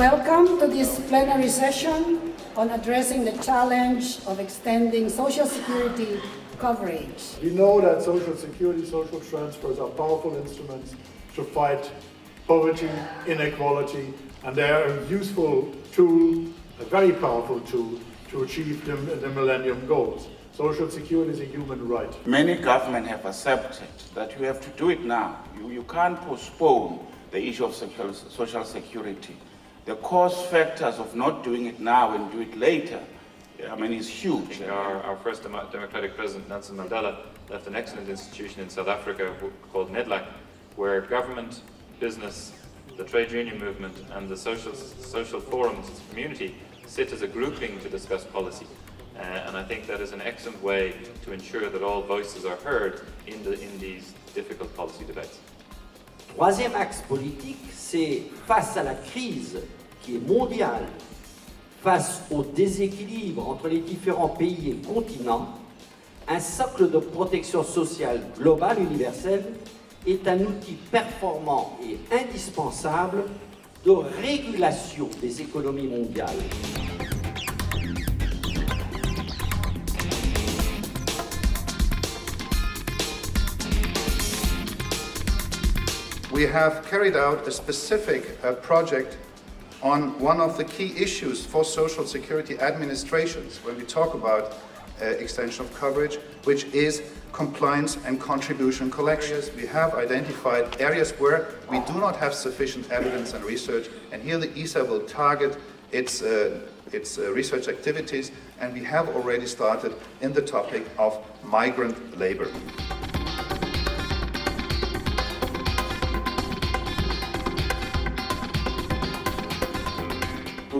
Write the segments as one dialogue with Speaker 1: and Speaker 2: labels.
Speaker 1: Welcome to this plenary session on addressing the challenge of extending social security coverage.
Speaker 2: We know that social security, social transfers are powerful instruments to fight poverty, inequality, and they are a useful tool, a very powerful tool, to achieve the, the Millennium Goals. Social security is a human right.
Speaker 3: Many governments have accepted that you have to do it now. You, you can't postpone the issue of social security the cost factors of not doing it now and do it later, I mean, is huge.
Speaker 4: Our, our, first democratic president, Nelson Mandela, left an excellent institution in South Africa called NEDLAC, where government, business, the trade union movement, and the social, social forums community sit as a grouping to discuss policy. Uh, and I think that is an excellent way to ensure that all voices are heard in, the, in these difficult policy debates.
Speaker 5: Troisième axe politique, c'est face à la crise qui est mondiale, face au déséquilibre entre les différents pays et continents, un socle de protection sociale globale universelle est un outil performant et indispensable de régulation des économies mondiales.
Speaker 6: We have carried out a specific uh, project on one of the key issues for social security administrations when we talk about uh, extension of coverage, which is compliance and contribution collections. We have identified areas where we do not have sufficient evidence and research, and here the ISSA will target its, uh, its uh, research activities, and we have already started in the topic of migrant labor.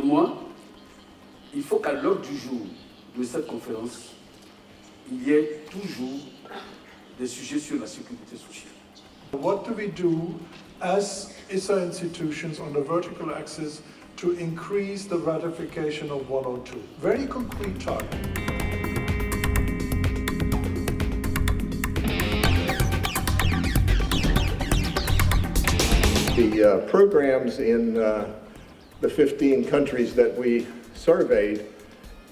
Speaker 7: Moi, il faut qu'à l'ordre du jour de cette conférence, il y ait toujours des sujets sur la sécurité sociale.
Speaker 2: What do we do as ISSA institutions on the vertical axis to increase the ratification of 102? Very concrete target.
Speaker 8: The uh, programs in uh, the 15 countries that we surveyed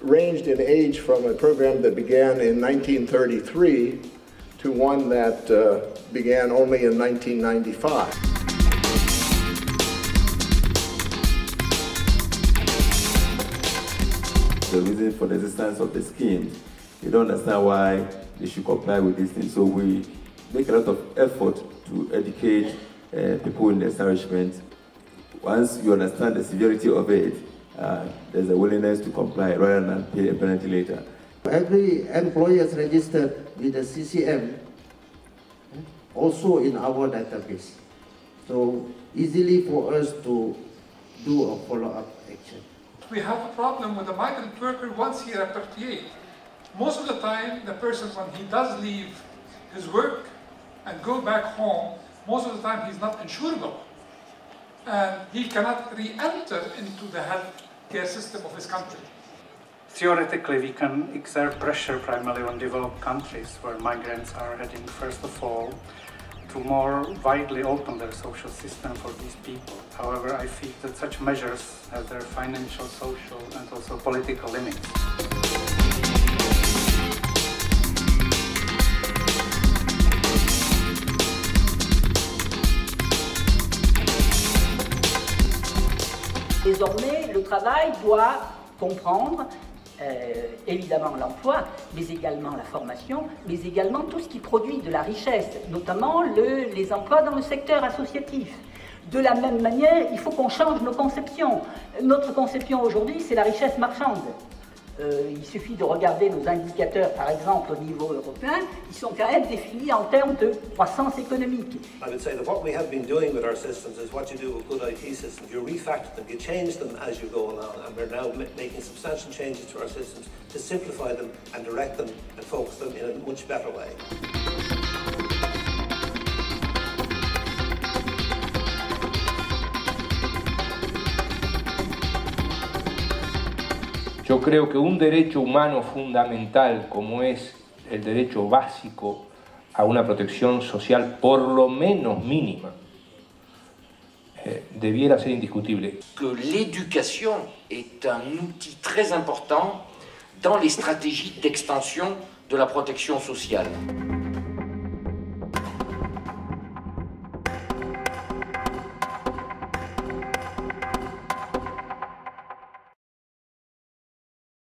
Speaker 8: ranged in age from a program that began in 1933 to one that uh, began only in 1995.
Speaker 9: The reason for the existence of the scheme, you don't understand why they should comply with this thing. So we make a lot of effort to educate uh, people in the establishment once you understand the severity of it, uh, there's a willingness to comply rather than pay a penalty later.
Speaker 10: Every employer is registered with the CCM, also in our database. So easily for us to do a follow-up action.
Speaker 11: We have a problem with a migrant worker once here at 38. Most of the time, the person, when he does leave his work and go back home, most of the time he's not insurable and he cannot re-enter into the health care system of his country.
Speaker 12: Theoretically, we can exert pressure primarily on developed countries where migrants are heading first of all to more widely open their social system for these people. However, I feel that such measures have their financial, social and also political limits.
Speaker 13: Désormais, le travail doit comprendre euh, évidemment l'emploi, mais également la formation, mais également tout ce qui produit de la richesse, notamment les emplois dans le secteur associatif. De la même manière, il faut qu'on change nos conceptions. Notre conception aujourd'hui, c'est la richesse marchande. Euh, il suffit de regarder nos indicateurs, par exemple, au niveau européen, ils sont quand même définis en termes de croissance économique.
Speaker 14: I would say that what we have been doing with our systems is what you do with good IT systems. You refactor them, you change them as you go along, and we're now making substantial changes to our systems to simplify them and direct them and focus them in a much better way.
Speaker 15: Yo creo que un derecho humano fundamental como es el derecho básico a una protección social por lo menos mínima eh, debiera ser indiscutible.
Speaker 16: Que l'éducation est un outil très important dans les stratégies d'extension de la protection sociale.